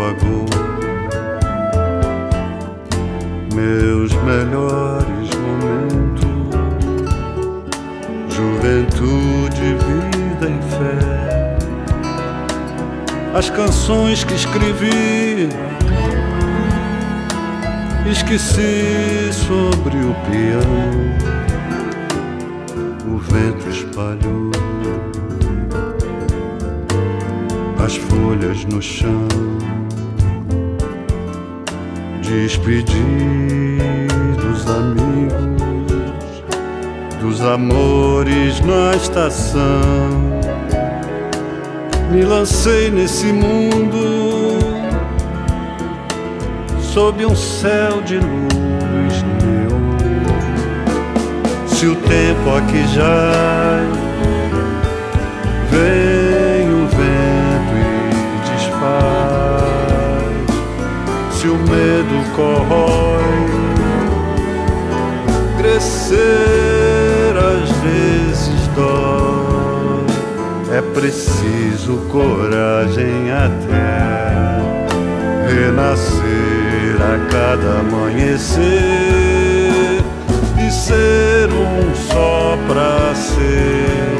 apagou. Meus melhores momentos, juventude, vida e fé. As canções que escrevi, esqueci sobre o piano, o vento espalhou as folhas no chão despedir dos amigos, dos amores na estação. Me lancei nesse mundo sob um céu de luz neon. Se o tempo aqui já se o medo corrói, crescer às vezes dói. É preciso coragem até renascer a cada amanhecer e ser um só pra ser.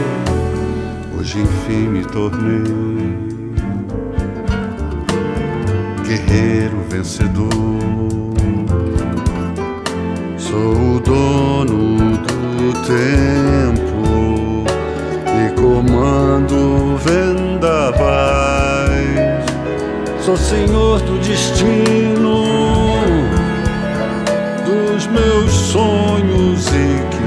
Hoje enfim me tornei guerreiro vencedor. Sou o dono do tempo e comando vendavais. Sou senhor do destino, dos meus sonhos e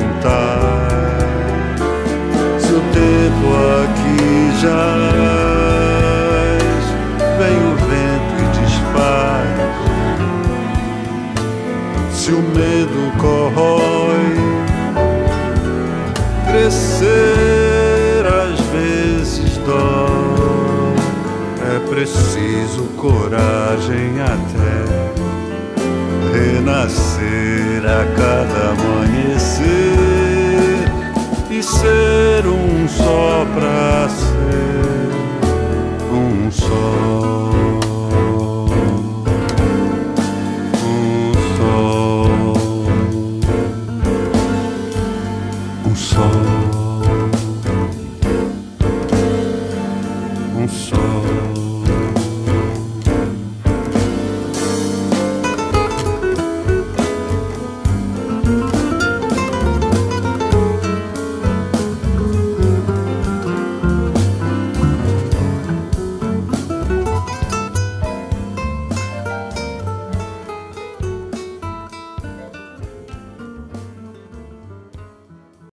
medo corrói, crescer às vezes dói. É preciso coragem até renascer a cada amanhecer e ser um só pra ser um só. soul.